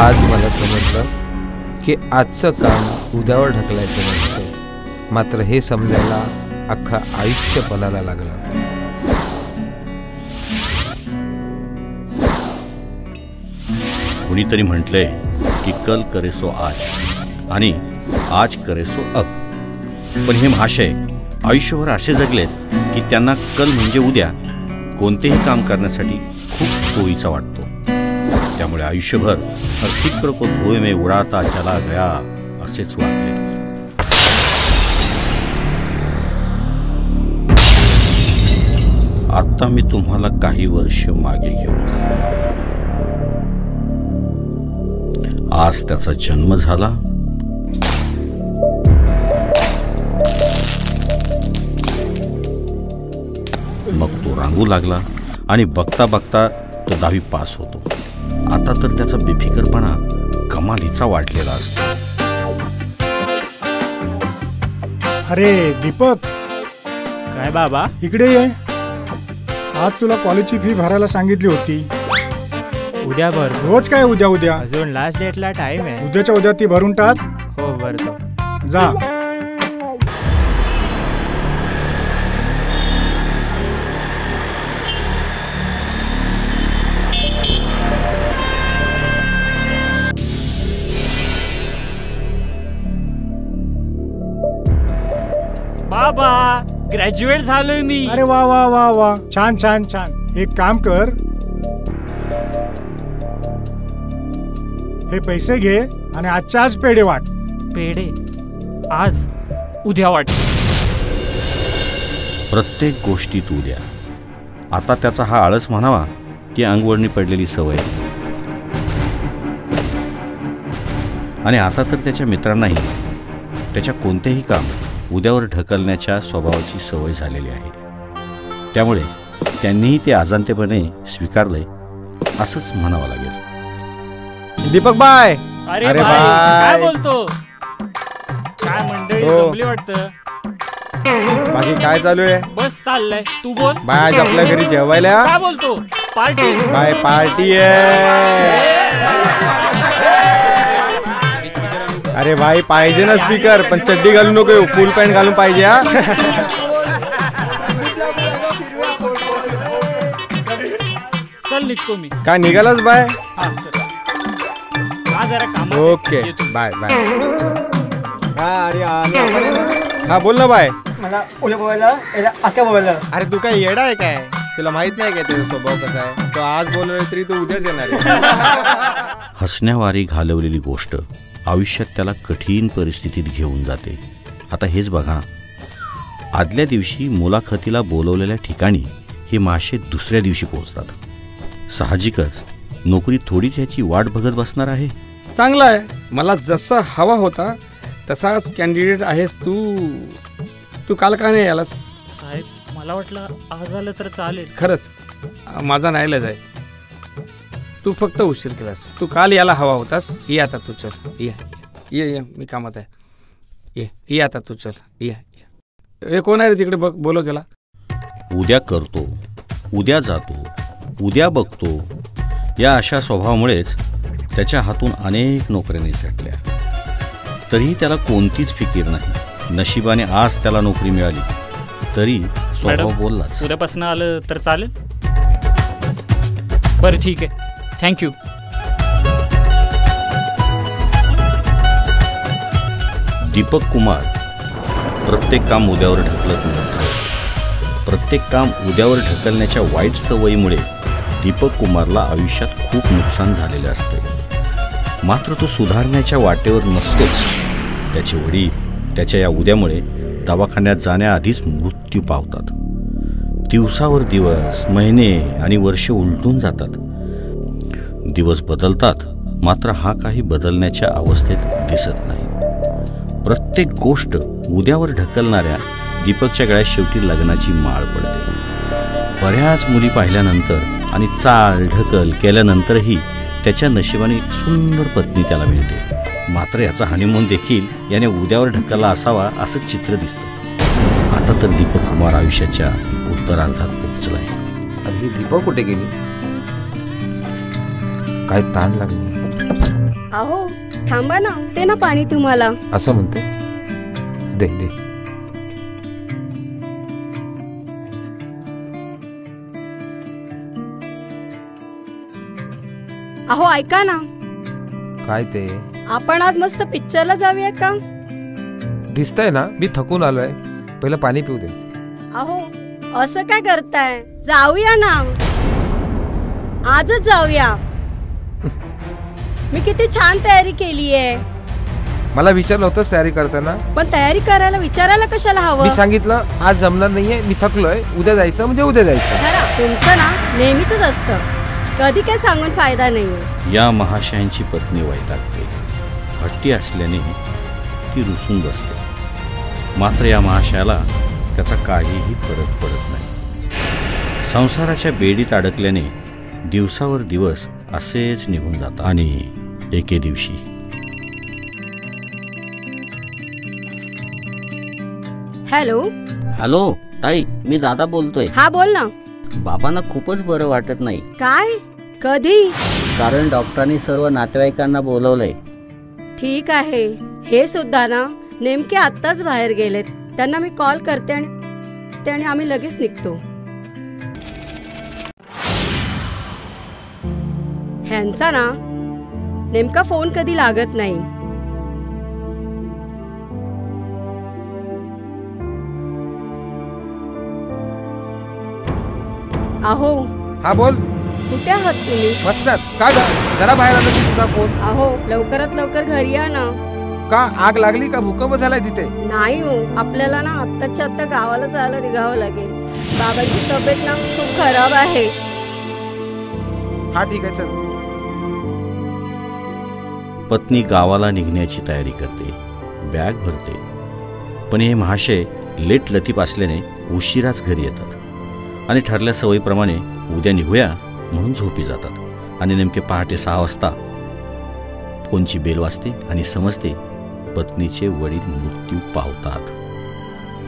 आज मला समजलं की आजचं काम उद्यावर ढकलायचं नसतं. मात्र हे समजायला अख्खं आयुष्य पणाला लागलं. कुणीतरी म्हटलंय की कल करे सो आज आणि आज करे सो अब. पण हे महाशय आयुष्यभर असे जगलेत की त्यांना कल म्हणजे उद्या कोणतेही काम करण्यासाठी खूप सोयीचा वाटतो. त्यामुळे आयुष्यभर हर फिक्र को धोय में उडाता चला गया असेच वाटले आता मी तुम्हाला काही वर्ष मागे घेऊन जातो. आज त्याचा जन्म झाला. मग तो रांगू लागला आणि बघता बघता तो दहावी पास होतो. आता तर त्याचा बेफिकरपणा कमालीचा वाढलेला असतो. अरे दीपक. काय बाबा? इकडे ये. आज तुला कॉलेजची फी भरायला सांगितली होती. उद्या भर रोज काय उद्या उद्या? अजून लास्ट डेटला टाइम आहे. उद्याच्या उद्या ती भरून टाक. हो भरतो. जा. बाबा ग्रॅज्युएट झालोय मी. अरे वा वा वा वा. छान छान छान. एक काम कर. हे पैसे घे आणि आजच्या आज पेढे वाट. पेढे? आज? उद्या वाट. प्रत्येक गोष्टीत उद्या. आता त्याचा हा आळस म्हणावा की अंगवळणी पडलेली सवय. आणि आता तर त्याच्या मित्रांनाही त्याच्या कोणतेही काम. उद्यावर ढकलण्याच्या स्वभावाची सवय झालेली आहे. त्यामुळे त्यांनीही ते अजाणतेपणे स्वीकारलंय असंच म्हणावं लागेल. दीपक बाय अरे काय बाय. बोलतो? काय मंडळी हो. वाटतं? बाकी काय चालू आहे? बस चाललंय. तू बोल. बाय आज आपल्या घरी जेवायला. काय बोलतो? पार्टी. बाय पार्टी आहे. अरे भाई पाहिजे ना स्पीकर पण चड्डी घालू नको फुल पॅन्ट घालून पाहिजे हा? चल निघतो मी। काय निघालाच बाय? हा चल. हा जरा काम ओके बाय बाय. हा अरे हा बोल ना बाय. मला उद्या बोलायला याला बोलायला. अरे तू काय येडा आहे काय? तुला माहित नाही काय त्याचा स्वभाव कसा आहे? तो आज बोलवलं तरी तो उद्याच येणार हसण्यावारी घालवलेली गोष्ट. आयुष्यात त्याला कठीण परिस्थितीत घेऊन जाते. आता हेच बघा. आदल्या दिवशी मुलाखतीला बोलवलेल्या ठिकाणी हे मासे दुसऱ्या दिवशी पोहोचतात. साहजिकच नोकरी थोडीच ह्याची वाट बघत बसणार आहे. चांगला आहे. मला जसा हवा होता तसाच कॅन्डिडेट आहेस तू. तू काल का नाही आलास? साहेब मला वाटलं आज आलं तर चालेल. खरंच माझा नाईलाज आहे. तू फक्त उशीर केलास. तू काल याला हवा होतास. ये आता तू चल. ये. ये ये. मी कामात आहे. ये. ये आता तू चल. ये ये. हे कोण आहे रे तिकडे? बघ बोलव त्याला. उद्या करतो. उद्या जातो. उद्या बघतो. या अशा स्वभावामुळेच त्याच्या हातून अनेक नोकऱ्या निसटल्या तरीही त्याला कोणतीच फिकीर नाही. नशिबाने आज त्याला नोकरी मिळाली. तरी स्वभाव बोललाच. उद्यापासून आलं तर चालेल? बरं ठीक आहे. थँक्यू दीपक कुमार प्रत्येक काम उद्यावर ढकलत नव्हतं प्रत्येक काम उद्यावर ढकलण्याच्या वाईट सवयीमुळे दीपक कुमारला आयुष्यात खूप नुकसान झालेले असते. मात्र तो सुधारण्याच्या वाटेवर नसतोच. त्याचे वडील त्याच्या या उद्यामुळे दवाखान्यात जाण्याआधीच मृत्यू पावतात. दिवसावर दिवस महिने आणि वर्ष उलटून जातात. दिवस बदलतात मात्र हा काही बदलण्याच्या अवस्थेत दिसत नाही. प्रत्येक गोष्ट उद्यावर ढकलणाऱ्या दीपकच्या गळ्यात शेवटी लग्नाची माळ पडते. बऱ्याच मुली पाहिल्यानंतर आणि चाल ढकल केल्यानंतरही त्याच्या नशिबाने एक सुंदर पत्नी त्याला मिळते. मात्र याचा हनीमून देखील याने उद्यावर ढकलला असावा असं चित्र दिसतं. आता तर दीपक कुमार आयुष्याच्या उत्तरार्धात पोहोचलाय. आहे ही दीपक कुठे गेली? काय ताण लागली. अहो थांबा ना ते ना पाणी तुम्हाला. असं म्हणते? दे दे. अहो ऐका ना. काय ते? आपण आज मस्त पिक्चरला जाऊया का? दिसतंय ना मी थकून आलोय. पहिलं पाणी पिऊ दे. अहो असं काय करताय? जाऊया ना. आजच जाऊया. मी किती छान तयारी केली आहे. मला विचारलं होतंच तयारी करताना. पण तयारी करायला विचारायला कशाला मी हवं सांगितलं आज जमणार नाहीये मी थकलोय उद्या जायचं म्हणजे उद्या जायचं. खरं तुमचं ना नेहमीच असतं. कधी काय सांगून फायदा नाहीये. या महाशयांची पत्नी वैतागते. हट्टी असल्याने ती रुसून बसते. मात्र या महाशयाला त्याचा काहीही फरक पडत नाही. संसाराच्या बेडीत अडकल्याने दिवसावर दिवस असेच निघून जातात. आणि एके दिवशी. हॅलो? हॅलो ताई मी दादा बोलतोय. हा बोल ना. बाबांना खूपच बरं वाटत नाही. काय? कधी? कारण डॉक्टरांनी सर्व नातेवाईकांना बोलवलंय. ठीक आहे. हे सुद्धा ना नेमके आत्ताच बाहेर गेलेत. त्यांना मी कॉल करते आणि ते आणि आम्ही लगेच निघतो. ह्यांचा ना नेमका फोन कधी लागत नाही. अहो. हा बोल. कुठे आहात तुम्ही? बसणार का ग? जरा बाहेर आलं की तुझा फोन. अहो लवकरात लवकर घरी या ना. का? आग लागली का? भूकंप झालाय तिथे. नाही हो. आपल्याला ना आत्ताच्या आत्ता गावाला जायला निघावं लागेल. बाबांची तब्येत ना खूप खराब आहे. हा ठीक आहे चल. पत्नी गावाला निघण्याची तयारी करते. बॅग भरते. पण हे महाशय लेट लतीफ असल्याने उशिराच घरी येतात. आणि ठरल्या सवयीप्रमाणे उद्या निघूया म्हणून झोपी जातात. आणि नेमके पहाटे सहा वाजता फोनची बेल वाजते आणि समजते पत्नीचे वडील मृत्यू पावतात.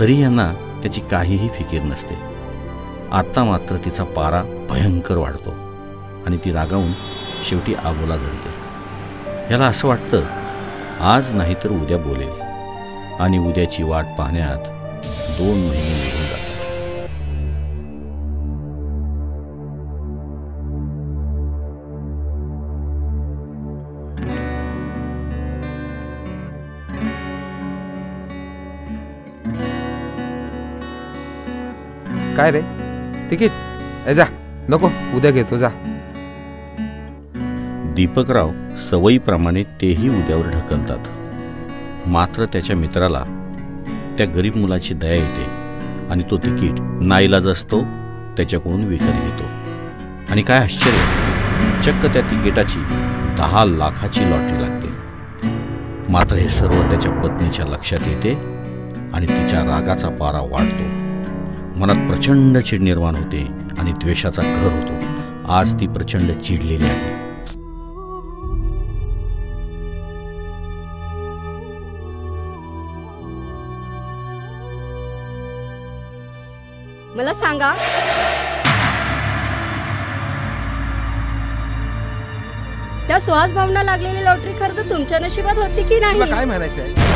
तरी यांना त्याची काहीही फिकीर नसते. आता मात्र तिचा पारा भयंकर वाढतो. आणि ती रागावून शेवटी आबोला धरते. याला असं वाटतं आज नाही तर उद्या बोलेल. आणि उद्याची वाट पाहण्यात दोन महिने निघून जातात. काय रे? तिकीट? ए जा. नको. उद्या घेतो जा. दीपकराव सवयीप्रमाणे तेही उद्यावर ढकलतात. मात्र त्याच्या मित्राला त्या गरीब मुलाची दया येते आणि तो तिकीट नाईलाज असतो त्याच्याकडून विकत घेतो. आणि काय आश्चर्य चक्क त्या तिकिटाची दहा लाखाची लॉटरी लागते. मात्र हे सर्व त्याच्या पत्नीच्या लक्षात येते आणि तिच्या रागाचा पारा वाढतो. मनात प्रचंड चिड निर्माण होते आणि द्वेषाचा घर होतो. आज ती प्रचंड चिडलेली आहे. सांगा. त्या सुहास भावना लागलेली लॉटरी खरं तर तुमच्या नशिबात होती की नाही? काय म्हणायचं आहे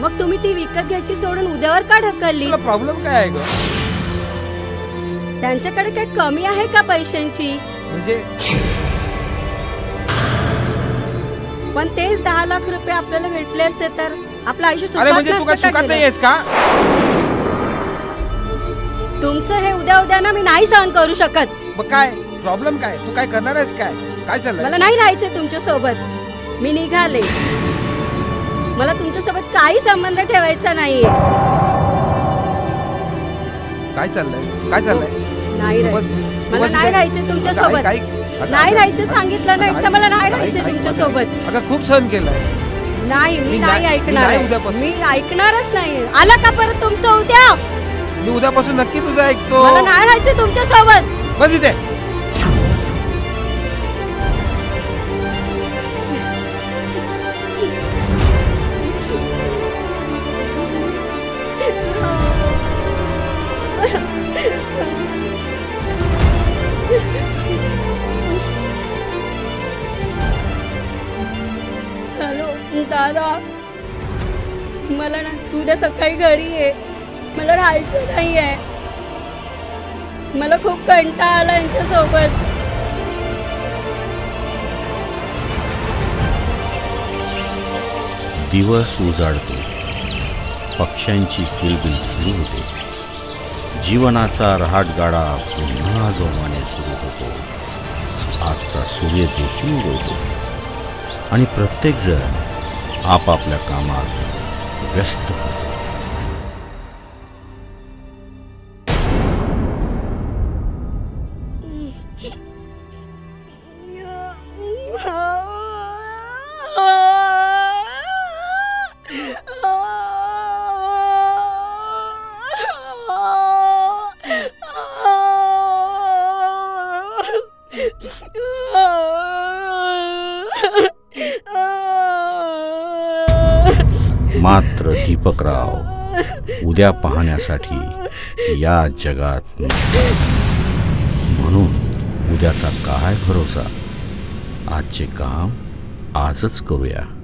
मग तुम्ही ती विकत घ्यायची सोडून उद्यावर का ढकलली? प्रॉब्लेम काय आहे ग? त्यांच्याकडे काही कमी आहे का पैशांची? म्हणजे? पण तेच दहा लाख रुपये आपल्याला भेटले असते तर आपलं आयुष्य अरे म्हणजे तू काय नसतं का सुखात नाही गेलं? आहेस का? तुमचं हे उद्या उद्या ना मी नाही सहन करू शकत. मग काय? प्रॉब्लेम काय? तू काय करणार आहेस काय? काय मला चाललंय नाही राहायचंय तुमच्यासोबत मी निघाले. मला तुमच्यासोबत काही संबंध ठेवायचा नाहीये. काय चाललंय? काय चाललंय? नाही तू बस- राहायचं तू मला बस नाही इथे. राहायचं तुमच्यासोबत. अगं, नाही राहायचं सांगितलं नाही अगं, तर मला नाही राहायचं तुमच्या. सोबत अगं खूप सहन केलंय. नाही मी मी नाही नाही- मी ऐकणार. नाही आहे. उद्यापासून. मी ऐकणारच नाही. आला का परत तुमचं उद्या? मी उद्यापासून नक्की तुझं ऐकतो. मला नाही राहायचं तुमच्या सोबत बस इथे. दादा. मला ना उद्या सकाळी घरी ये. मला राहायचं नाही आहे मला खूप कंटाळा आला यांच्यासोबत. दिवस उजाडतो. पक्ष्यांची किलबिल सुरू होते. जीवनाचा रहाटगाडा पुन्हा जोमाने सुरू होतो. आजचा सूर्य देखील उगवतो आणि प्रत्येकजण आपापल्या कामात व्यस्त होतो. मात्र दीपकराव उद्या पाहण्यासाठी या जगात म्हणून उद्याचा काय भरोसा? आजचे काम आजच करूया.